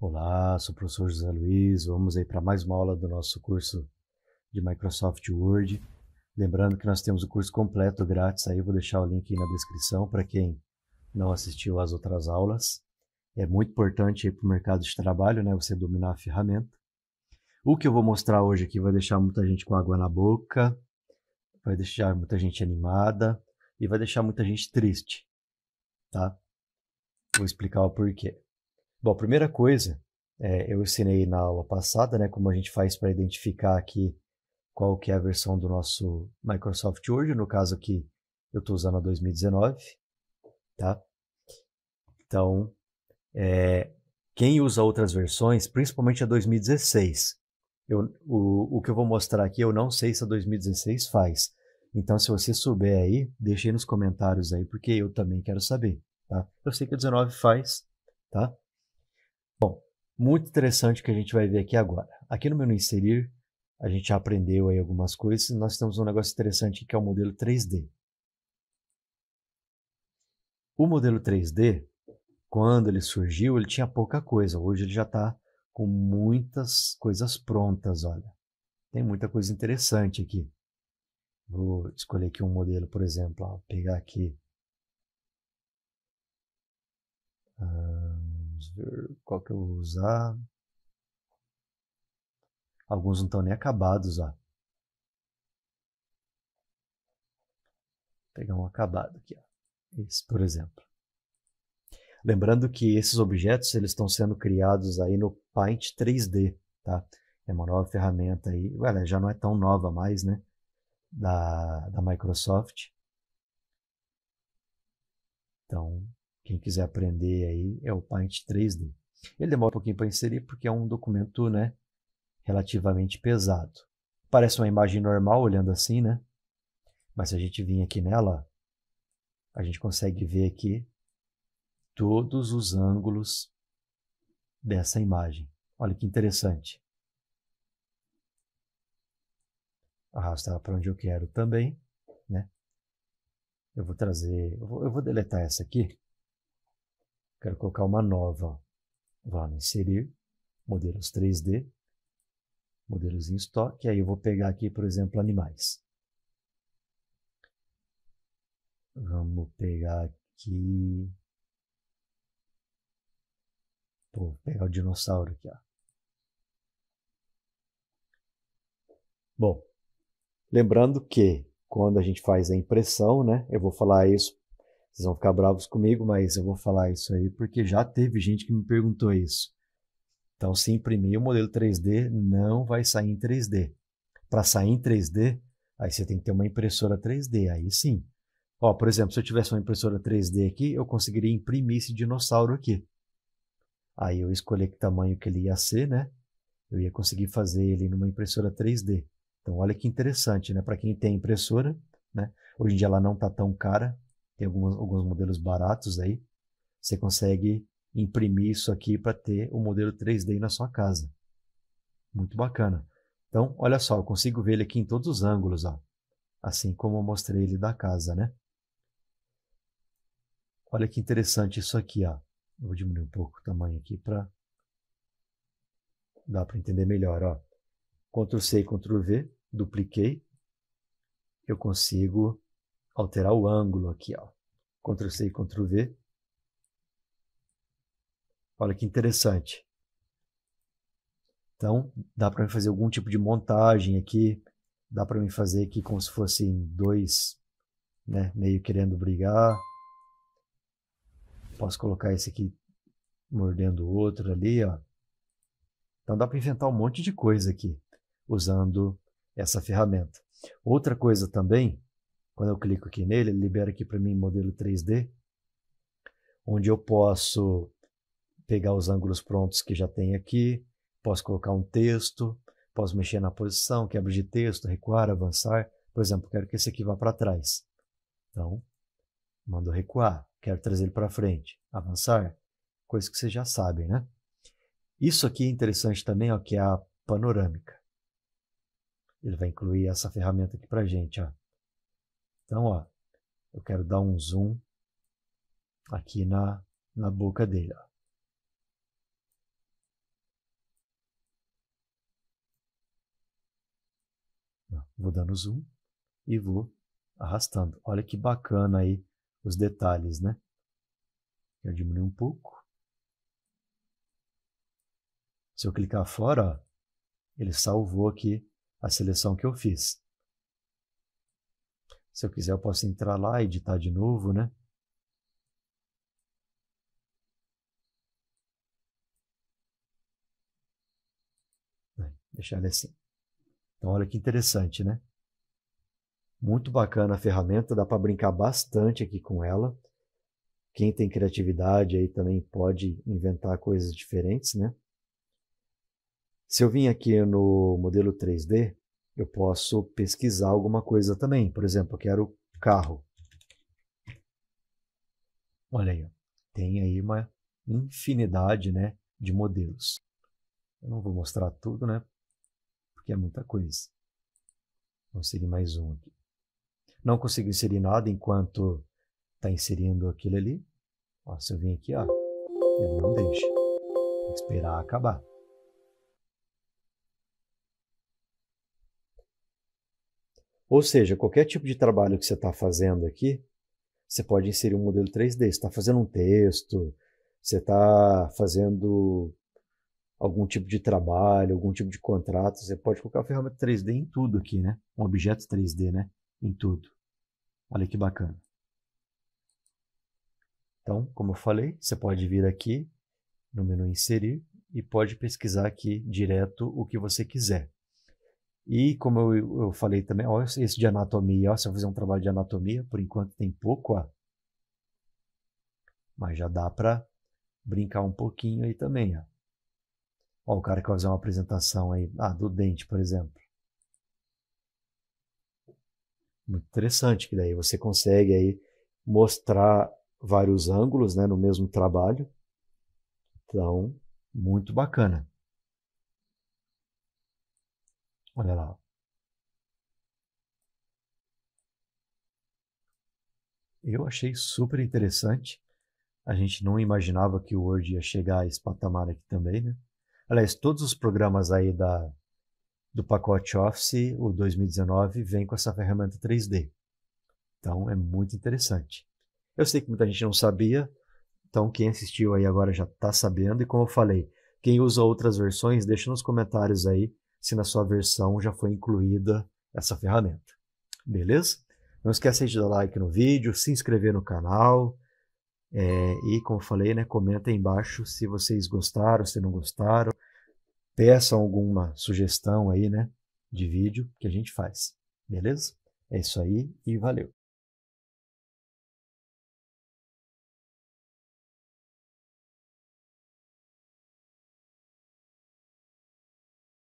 Olá, sou o professor José Luiz. Vamos aí para mais uma aula do nosso curso de Microsoft Word. Lembrando que nós temos o curso completo grátis aí, vou deixar o link aí na descrição para quem não assistiu às outras aulas. É muito importante para o mercado de trabalho, né, você dominar a ferramenta. O que eu vou mostrar hoje aqui vai deixar muita gente com água na boca, vai deixar muita gente animada e vai deixar muita gente triste, tá? Vou explicar o porquê. Bom, a primeira coisa, é, eu ensinei na aula passada, né, como a gente faz para identificar aqui qual que é a versão do nosso Microsoft Word, no caso aqui eu estou usando a 2019, tá? Então, é, quem usa outras versões, principalmente a 2016, eu, o, o que eu vou mostrar aqui eu não sei se a 2016 faz. Então, se você souber aí, deixe aí nos comentários aí, porque eu também quero saber, tá? Eu sei que a 19 faz, tá? Bom, muito interessante o que a gente vai ver aqui agora. Aqui no menu inserir, a gente já aprendeu aí algumas coisas. Nós temos um negócio interessante que é o modelo 3D. O modelo 3D, quando ele surgiu, ele tinha pouca coisa. Hoje ele já está com muitas coisas prontas, olha. Tem muita coisa interessante aqui. Vou escolher aqui um modelo, por exemplo, ó, pegar aqui. Vamos ver qual que eu vou usar. Alguns não estão nem acabados, ó. Vou pegar um acabado aqui, ó. Esse, por exemplo. Lembrando que esses objetos eles estão sendo criados aí no Paint 3D, tá? É uma nova ferramenta aí, Ué, já não é tão nova mais, né? Da, da Microsoft. Então, quem quiser aprender aí é o Paint 3D. Ele demora um pouquinho para inserir porque é um documento, né, relativamente pesado. Parece uma imagem normal olhando assim, né? Mas se a gente vir aqui nela, a gente consegue ver aqui todos os ângulos dessa imagem. Olha que interessante. Arrastar para onde eu quero também, né? Eu vou trazer, eu vou, eu vou deletar essa aqui. Quero colocar uma nova. Lá no inserir, modelos 3D, modelos em estoque. Aí eu vou pegar aqui, por exemplo, animais. Vamos pegar aqui. vou pegar o dinossauro aqui, ó. Bom, lembrando que quando a gente faz a impressão, né? Eu vou falar isso, vocês vão ficar bravos comigo, mas eu vou falar isso aí porque já teve gente que me perguntou isso. Então, se imprimir o modelo 3D, não vai sair em 3D. Para sair em 3D, aí você tem que ter uma impressora 3D, aí sim. Ó, por exemplo, se eu tivesse uma impressora 3D aqui, eu conseguiria imprimir esse dinossauro aqui. Aí eu escolhi que tamanho que ele ia ser, né? Eu ia conseguir fazer ele numa impressora 3D. Então, olha que interessante, né? Para quem tem impressora, né? Hoje em dia ela não está tão cara, tem alguns, alguns modelos baratos aí. Você consegue imprimir isso aqui para ter o modelo 3D na sua casa. Muito bacana. Então, olha só, eu consigo ver ele aqui em todos os ângulos, ó. assim como eu mostrei ele da casa, né? Olha que interessante isso aqui, ó. Eu vou diminuir um pouco o tamanho aqui para dar para entender melhor, ó. Ctrl C e Ctrl V, dupliquei. Eu consigo alterar o ângulo aqui, ó. Ctrl C e Ctrl V, Olha que interessante. Então, dá para fazer algum tipo de montagem aqui. Dá para mim fazer aqui como se fossem dois, né, meio querendo brigar. Posso colocar esse aqui mordendo o outro ali, ó. Então dá para inventar um monte de coisa aqui usando essa ferramenta. Outra coisa também, quando eu clico aqui nele, ele libera aqui para mim modelo 3D, onde eu posso pegar os ângulos prontos que já tem aqui, posso colocar um texto, posso mexer na posição, quebra de texto, recuar, avançar. Por exemplo, quero que esse aqui vá para trás. Então, mando recuar, quero trazer ele para frente, avançar, coisa que vocês já sabem, né? Isso aqui é interessante também, ó, que é a panorâmica. Ele vai incluir essa ferramenta aqui para gente, ó. Então, ó, eu quero dar um zoom aqui na, na boca dele. Ó. Vou dando zoom e vou arrastando. Olha que bacana aí os detalhes, né? Eu diminuir um pouco. Se eu clicar fora, ó, ele salvou aqui a seleção que eu fiz. Se eu quiser, eu posso entrar lá, e editar de novo, né? Deixar ele assim. Então, olha que interessante, né? Muito bacana a ferramenta, dá para brincar bastante aqui com ela. Quem tem criatividade aí também pode inventar coisas diferentes, né? Se eu vim aqui no modelo 3D, eu posso pesquisar alguma coisa também. Por exemplo, eu quero carro. Olha aí, tem aí uma infinidade né, de modelos. Eu não vou mostrar tudo, né? Porque é muita coisa. Vou inserir mais um aqui. Não consigo inserir nada enquanto está inserindo aquilo ali. Ó, se eu vim aqui, ó, ele não deixa. Tem que esperar acabar. Ou seja, qualquer tipo de trabalho que você está fazendo aqui, você pode inserir um modelo 3D. Você está fazendo um texto, você está fazendo algum tipo de trabalho, algum tipo de contrato, você pode colocar a ferramenta 3D em tudo aqui, né? Um objeto 3D, né? Em tudo. Olha que bacana. Então, como eu falei, você pode vir aqui no menu inserir e pode pesquisar aqui direto o que você quiser. E como eu, eu falei também, ó, esse de anatomia, ó, se eu fazer um trabalho de anatomia, por enquanto tem pouco, ó, mas já dá para brincar um pouquinho aí também. Ó. ó. o cara que vai fazer uma apresentação aí, ah, do dente, por exemplo. Muito interessante, que daí você consegue aí mostrar vários ângulos né, no mesmo trabalho. Então, muito bacana. Olha lá. Eu achei super interessante. A gente não imaginava que o Word ia chegar a esse patamar aqui também, né? Aliás, todos os programas aí da, do pacote Office, o 2019, vem com essa ferramenta 3D. Então, é muito interessante. Eu sei que muita gente não sabia, então quem assistiu aí agora já está sabendo. E como eu falei, quem usa outras versões, deixa nos comentários aí se na sua versão já foi incluída essa ferramenta. Beleza? Não esqueça de dar like no vídeo, se inscrever no canal. É, e como falei, né, comenta aí embaixo se vocês gostaram, se não gostaram. Peçam alguma sugestão aí, né, de vídeo que a gente faz. Beleza? É isso aí e valeu.